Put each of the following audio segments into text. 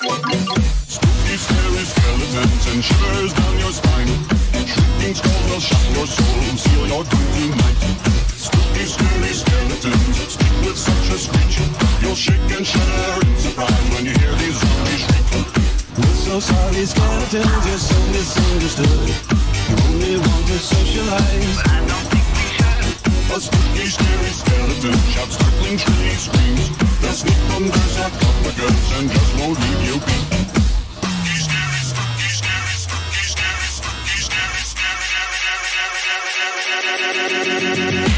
Spooky, scary skeletons and shivers down your spine. Shrieking skulls will shock your soul, seal your guilty night. Spooky, scary skeletons speak with such a screech. You'll shake and shudder in surprise when you hear these zombies shriek. We're so sorry, skeletons, you're so misunderstood. You only want to social. thank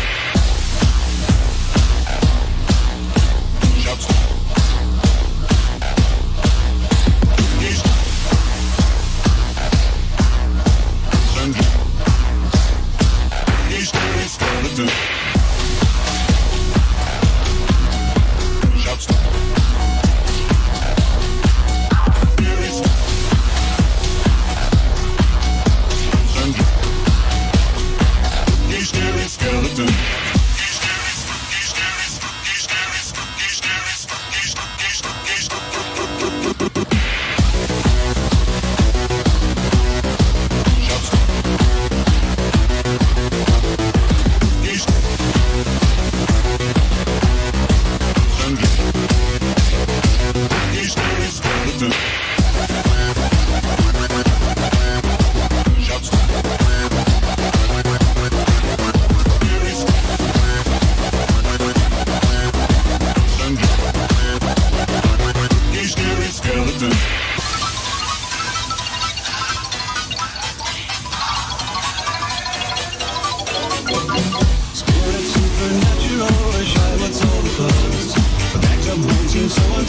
Skeleton.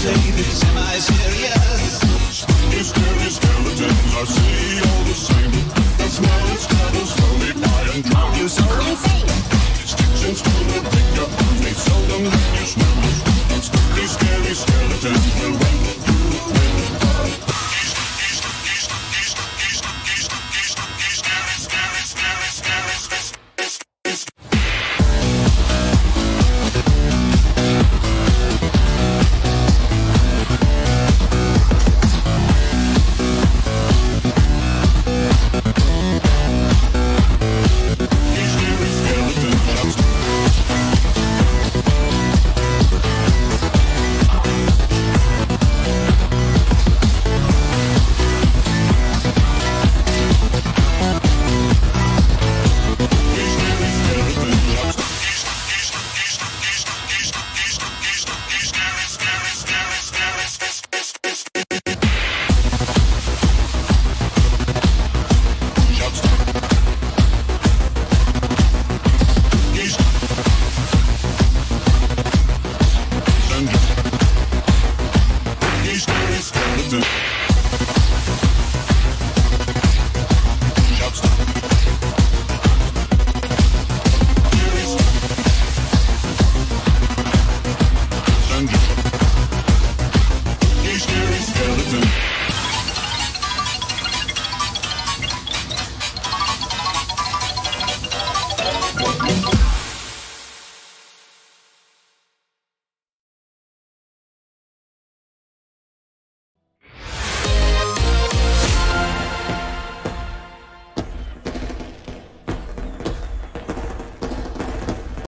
Unsafe, it's semi-serious. Spooky, scary skeletons, I see